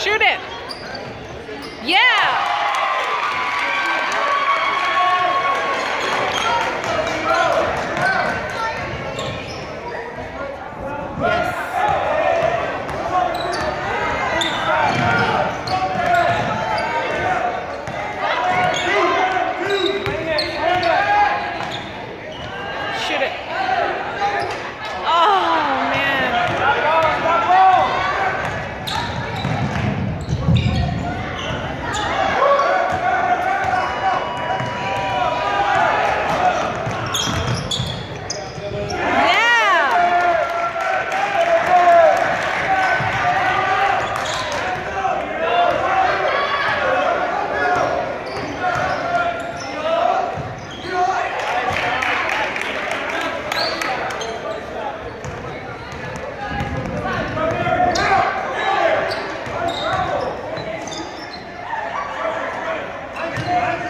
Shoot it. Yeah. Yeah.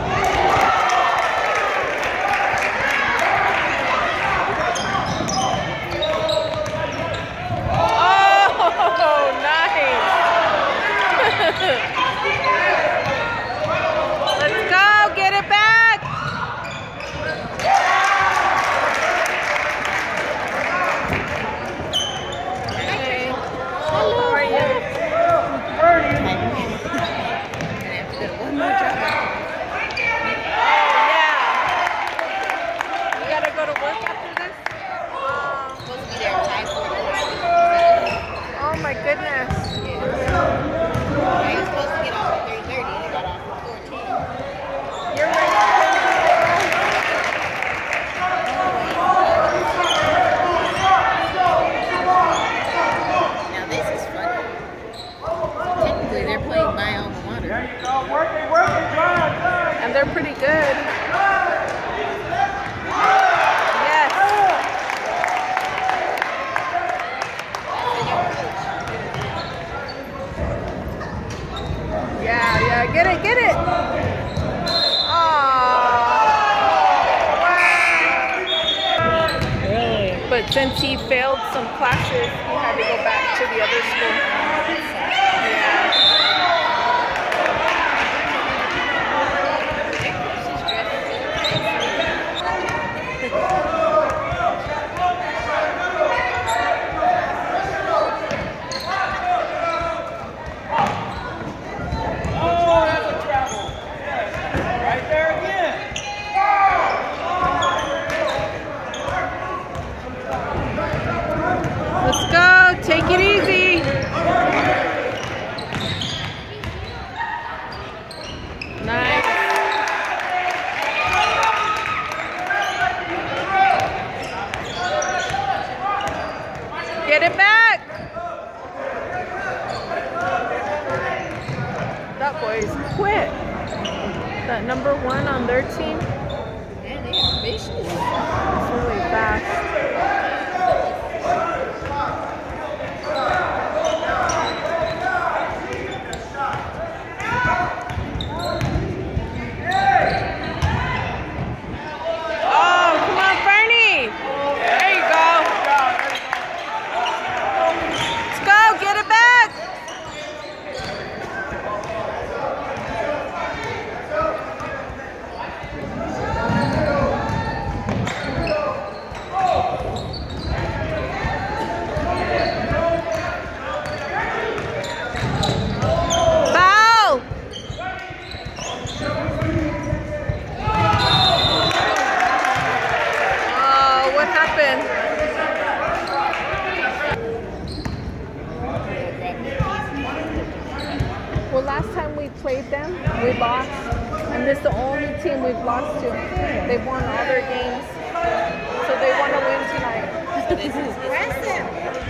but since he failed some classes, he had to go back to the other school. boys quit. That number one on their team And this is the only team we've lost to. They've won all their games. So they want to win tonight. this is impressive.